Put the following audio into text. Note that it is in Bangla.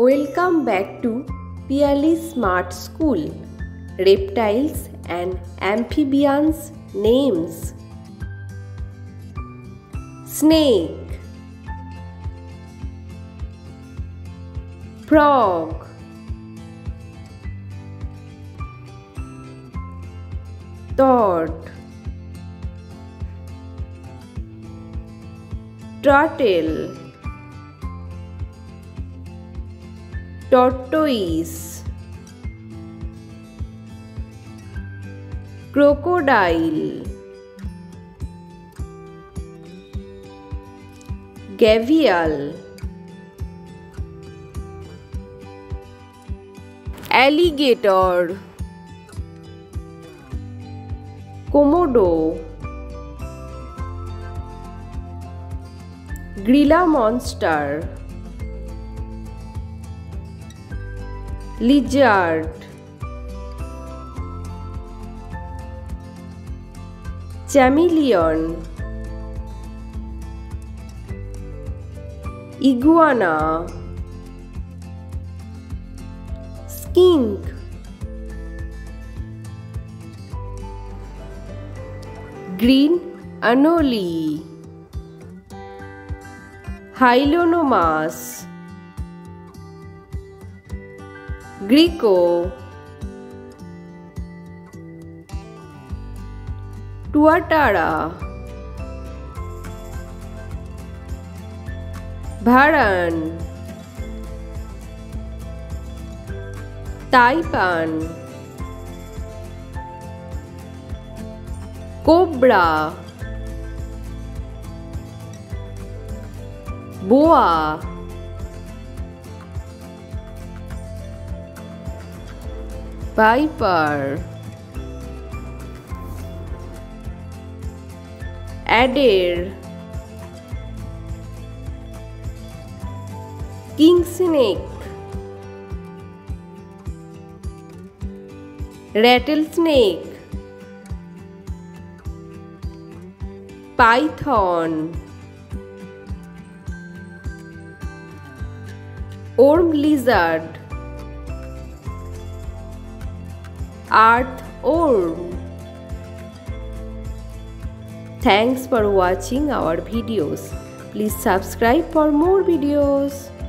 Welcome back to Piyali Smart School. reptiles and amphibians names snake frog toad turtle tortoise crocodile gavial alligator komodo grilla monster lizard chameleon iguana skink green anole Hylonomus Greco Tuatara Bharan Taipan Cobra Boa Piper Adair King Snake Rattlesnake Python Orm Lizard earth ore. Thanks for watching our videos. Please subscribe for more videos.